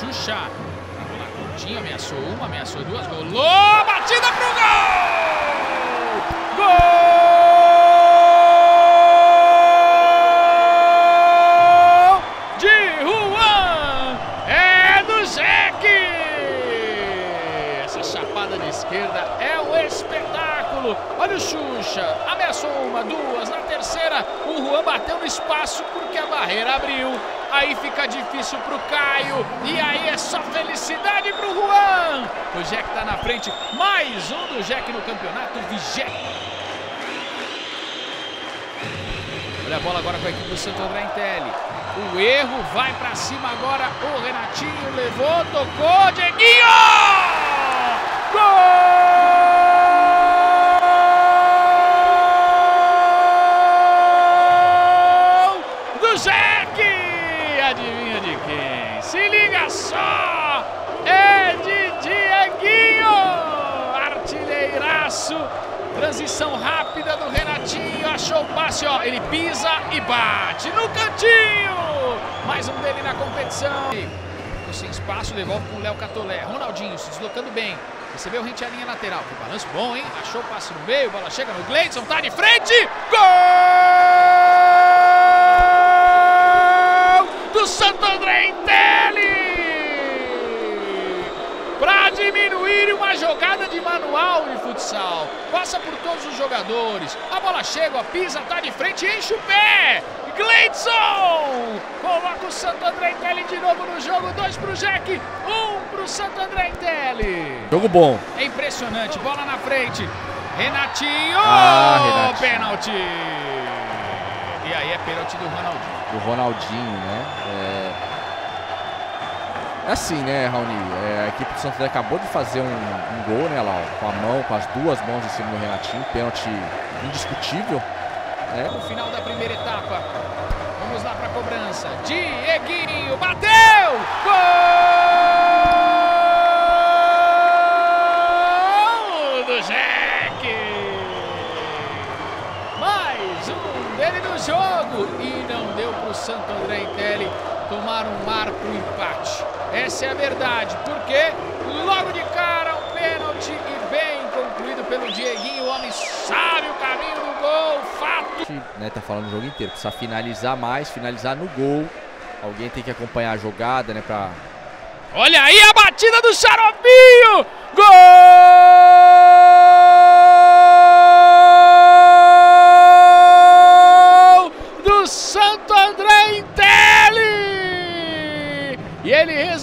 Xuxa. Lá Coutinho, ameaçou uma, ameaçou duas, golou, batida pro gol! Gol de Juan! É do Jeque! Essa chapada de esquerda é um espetáculo! Olha o Xuxa, ameaçou uma, duas, na terceira o Juan bateu no espaço porque a barreira abriu. Aí fica difícil pro Caio. E aí é só felicidade pro Juan. O Jack tá na frente. Mais um do Jack no campeonato. Vigésimo. Olha a bola agora com a equipe do Santo André Intelli. O erro vai pra cima agora. O Renatinho levou, tocou. Dieguinho! Gol! Do Jack! Adivinha de quem? Se liga só! É de Dieguinho! Artilheiraço! Transição rápida do Renatinho, achou o passe, ó. Ele pisa e bate no cantinho! Mais um dele na competição. Ficou sem espaço, devolve com o Léo Catolé. Ronaldinho se deslocando bem. Recebeu rente à linha lateral. Que balanço bom, hein? Achou o passe no meio, bola chega no Gleidson, tá de frente! Gol! Do Santo André Intelli! Para diminuir uma jogada de manual de futsal. Passa por todos os jogadores. A bola chega, pisa, tá de frente, enche o pé. Gleidson coloca o Santo André Intelli de novo no jogo. Dois pro Jack, um pro Santo André Intelli. Jogo bom. É impressionante, bola na frente. Renatinho, Ah, Renatinho. pênalti. E aí é pênalti do Ronaldinho. Do Ronaldinho, né? É, é assim, né, Raoni? É, a equipe do Santo André acabou de fazer um, um gol, né, lá, com a mão, com as duas mãos em cima do Renatinho. Pênalti indiscutível. No final da primeira etapa. Vamos lá para a cobrança. Dieguinho bateu! Gol jogo. E não deu para o Santo André Intelli tomar um mar para o empate. Essa é a verdade, porque logo de cara um pênalti e bem concluído pelo Dieguinho. O homem sabe o caminho do gol, fato. né, tá falando o jogo inteiro. Precisa finalizar mais, finalizar no gol. Alguém tem que acompanhar a jogada, né, pra... Olha aí a batida do Xaropinho! Gol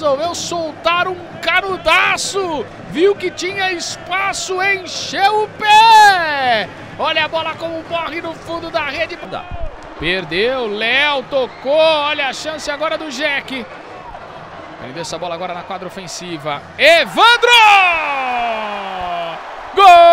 resolveu soltar um canudaço. Viu que tinha espaço, encheu o pé. Olha a bola como morre no fundo da rede. Perdeu, Léo tocou. Olha a chance agora do Jack. Ele deu essa bola agora na quadra ofensiva. Evandro! Gol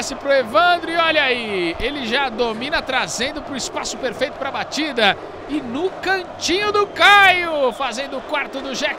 Passe pro Evandro e olha aí, ele já domina trazendo para o espaço perfeito para a batida e no cantinho do Caio, fazendo o quarto do Jack.